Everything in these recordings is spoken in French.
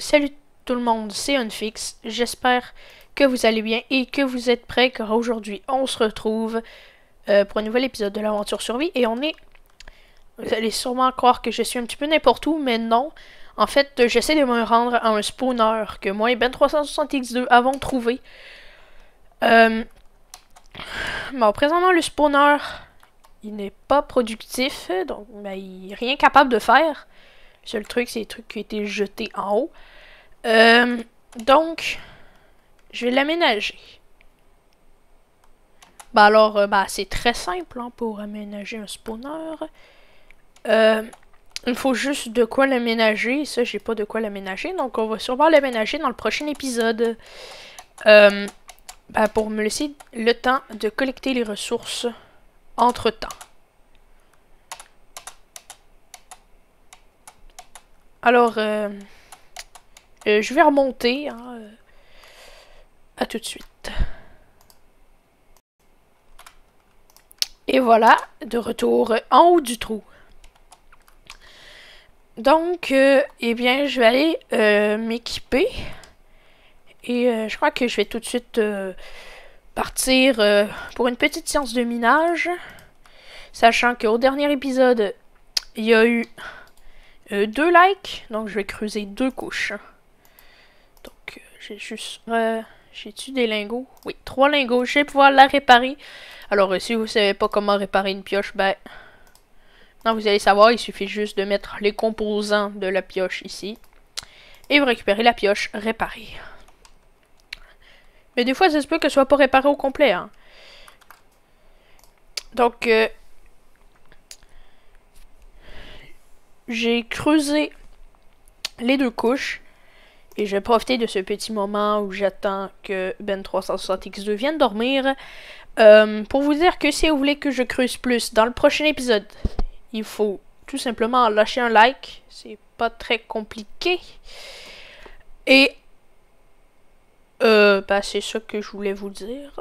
salut tout le monde, c'est Unfix. J'espère que vous allez bien et que vous êtes prêts car aujourd'hui on se retrouve euh, pour un nouvel épisode de l'aventure survie et on est... Vous allez sûrement croire que je suis un petit peu n'importe où, mais non. En fait, j'essaie de me rendre à un spawner que moi et Ben360X2 avons trouvé. Euh... Bon, présentement, le spawner, il n'est pas productif, donc ben, il n'est rien capable de faire. Le seul truc, c'est les trucs qui ont été jetés en haut. Euh, donc, je vais l'aménager. Bah alors, euh, bah, c'est très simple hein, pour aménager un spawner. Euh, il faut juste de quoi l'aménager. Ça, j'ai pas de quoi l'aménager. Donc, on va sûrement l'aménager dans le prochain épisode. Euh, bah, pour me laisser le temps de collecter les ressources entre-temps. Alors, euh, euh, je vais remonter. Hein, euh, à tout de suite. Et voilà, de retour en haut du trou. Donc, eh bien, je vais aller m'équiper. Et je crois que je vais tout de suite partir pour une petite séance de minage. Sachant qu'au dernier épisode, il y a eu euh, deux likes, donc je vais creuser deux couches. Donc, euh, j'ai juste... Euh, J'ai-tu des lingots? Oui, trois lingots. Je vais pouvoir la réparer. Alors, si vous savez pas comment réparer une pioche, ben... Non, vous allez savoir, il suffit juste de mettre les composants de la pioche ici. Et vous récupérez la pioche réparée. Mais des fois, ça se peut que ce soit pas réparé au complet. Hein. Donc, euh, j'ai creusé les deux couches. Et je vais profiter de ce petit moment où j'attends que Ben360X2 vienne dormir. Euh, pour vous dire que si vous voulez que je creuse plus dans le prochain épisode, il faut tout simplement lâcher un like. C'est pas très compliqué. Et euh, bah, c'est ça que je voulais vous dire.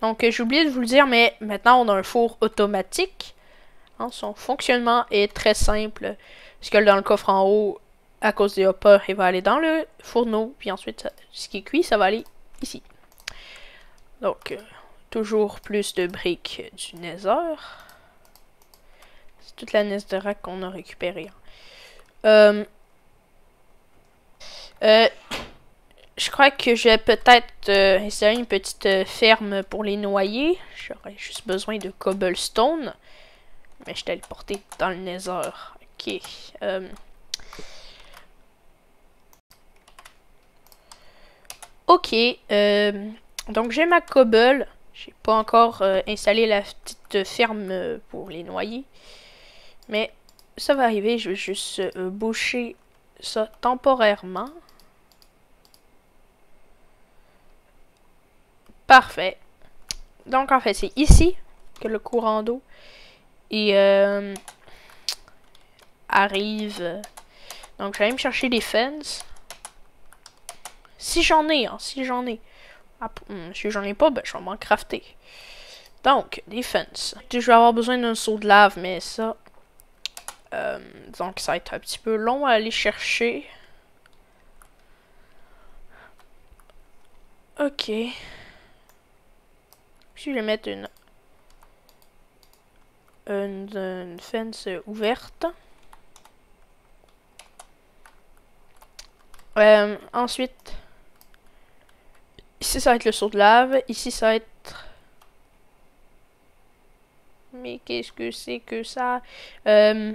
Donc j'ai oublié de vous le dire, mais maintenant on a un four automatique. Hein, son fonctionnement est très simple. A dans le coffre en haut, à cause des hoppers, il va aller dans le fourneau. Puis ensuite, ce qui cuit, ça va aller ici. Donc, euh, toujours plus de briques du Nether. C'est toute la Netherrack qu'on a récupérée. Euh, euh, je crois que j'ai peut-être installé une petite ferme pour les noyer. J'aurais juste besoin de cobblestone. Mais je t'ai porté dans le Nether. Ok. Euh... Ok. Euh... Donc j'ai ma cobble. J'ai pas encore euh, installé la petite ferme pour les noyer. Mais ça va arriver. Je vais juste boucher ça temporairement. Parfait. Donc en fait c'est ici que le courant d'eau et euh, arrive. Donc, je vais aller me chercher des fences. Si j'en ai, hein, si j'en ai. Ah, hmm, si j'en ai pas, ben, je vais m'en crafter. Donc, des fences. Je vais avoir besoin d'un seau de lave, mais ça... Euh, donc, ça va être un petit peu long à aller chercher. Ok. je vais mettre une une, fence ouverte. Euh, ensuite, ici ça va être le seau de lave. Ici ça va être... Mais qu'est-ce que c'est que ça? Euh,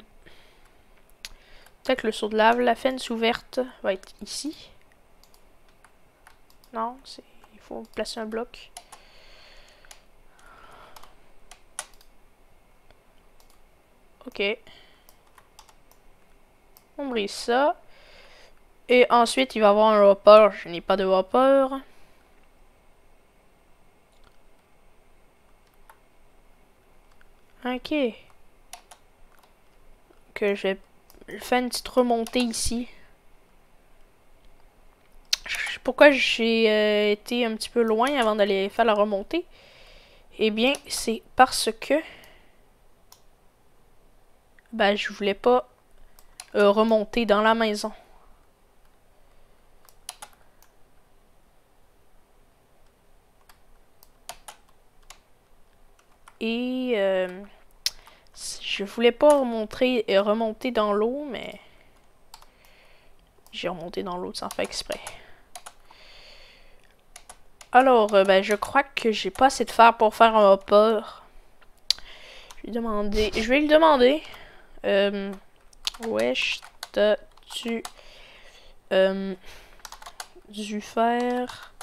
Peut-être le seau de lave. La fence ouverte va être ici. Non, il faut placer un bloc. Ok. On brise ça. Et ensuite, il va avoir un hopper. Je n'ai pas de hopper. Ok. Que je vais faire une petite remontée ici. Pourquoi j'ai euh, été un petit peu loin avant d'aller faire la remontée? Eh bien, c'est parce que ben, je voulais pas euh, remonter dans la maison. Et euh, je voulais pas remonter, euh, remonter dans l'eau, mais j'ai remonté dans l'eau sans faire exprès. Alors, euh, ben, je crois que j'ai pas assez de fer pour faire un hopper. Je vais demander. Je vais lui demander. Euh, wesh, t'as-tu euh, du fer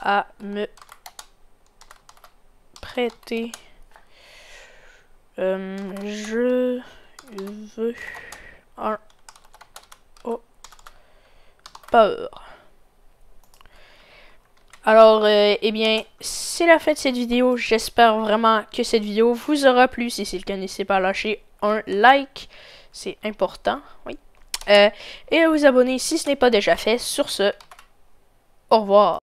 à me prêter? Euh, je veux un peur. Alors, euh, eh bien, c'est la fin de cette vidéo. J'espère vraiment que cette vidéo vous aura plu. Si c'est le cas, n'hésitez pas à lâcher un like. C'est important, oui. Euh, et à vous abonner si ce n'est pas déjà fait. Sur ce, au revoir.